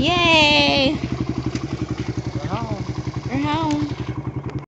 Yay! We're home. We're home.